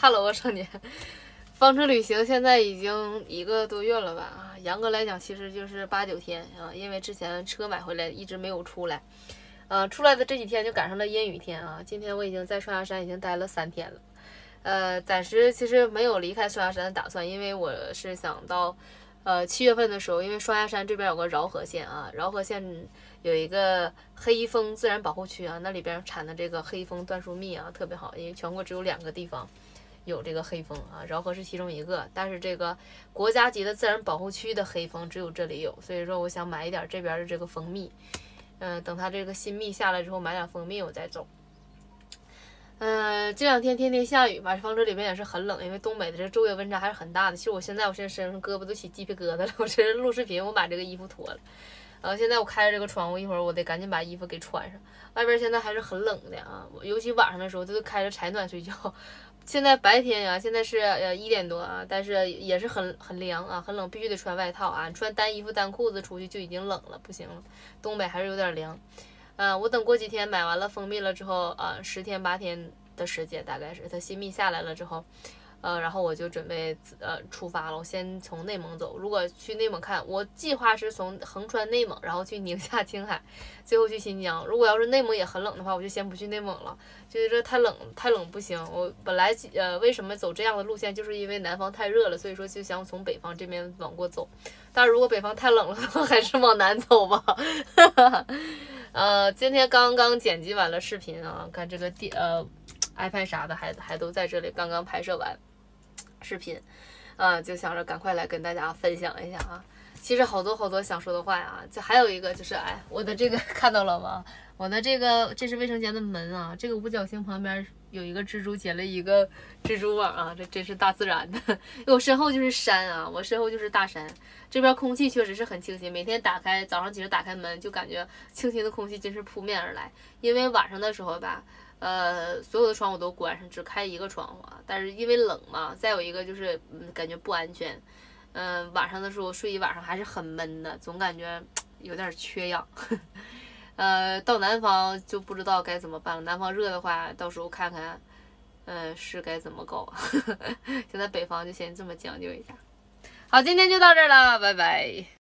Hello，少年，方程旅行现在已经一个多月了吧？啊，严格来讲，其实就是八九天啊，因为之前车买回来一直没有出来，呃，出来的这几天就赶上了阴雨天啊。今天我已经在双鸭山已经待了三天了，呃，暂时其实没有离开双鸭山的打算，因为我是想到，呃，七月份的时候，因为双鸭山这边有个饶河县啊，饶河县有一个黑风自然保护区啊，那里边产的这个黑蜂椴树蜜啊特别好，因为全国只有两个地方。有这个黑蜂啊，饶河是其中一个，但是这个国家级的自然保护区的黑蜂只有这里有，所以说我想买一点这边的这个蜂蜜，嗯，等它这个新蜜下来之后买点蜂蜜我再走。嗯，这两天天天下雨吧，房车里面也是很冷，因为东北的这昼夜温差还是很大的。其实我现在我现在身上胳膊都起鸡皮疙瘩了，我这录视频我把这个衣服脱了，呃，现在我开着这个窗户，一会儿我得赶紧把衣服给穿上，外边现在还是很冷的啊，尤其晚上的时候都开着柴暖睡觉。现在白天呀，现在是呃一点多啊，但是也是很很凉啊，很冷，必须得穿外套啊。穿单衣服单裤子出去就已经冷了，不行了。东北还是有点凉。嗯，我等过几天买完了蜂蜜了之后，呃，十天八天的时间大概是它新蜜下来了之后。呃，然后我就准备呃出发了。我先从内蒙走。如果去内蒙看，我计划是从横穿内蒙，然后去宁夏、青海，最后去新疆。如果要是内蒙也很冷的话，我就先不去内蒙了。就是这太冷，太冷不行。我本来呃为什么走这样的路线，就是因为南方太热了，所以说就想从北方这边往过走。但是如果北方太冷了，还是往南走吧。呃，今天刚刚剪辑完了视频啊，看这个电呃 iPad 啥的还还都在这里，刚刚拍摄完。视频，啊，就想着赶快来跟大家分享一下啊。其实好多好多想说的话呀，就还有一个就是，哎，我的这个 看到了吗？我的这个这是卫生间的门啊，这个五角星旁边有一个蜘蛛结了一个蜘蛛网啊，这真是大自然的。因 为我身后就是山啊，我身后就是大山，这边空气确实是很清新。每天打开早上起来打开门，就感觉清新的空气真是扑面而来。因为晚上的时候吧。呃，所有的窗户都关上，只开一个窗户啊。但是因为冷嘛，再有一个就是，嗯，感觉不安全。嗯，晚上的时候睡一晚上还是很闷的，总感觉 有点缺氧。呃，到南方就不知道该怎么办了。南方热的话，到时候看看，嗯，是该怎么搞。现在北方就先这么将就一下。好，今天就到这儿了，拜拜。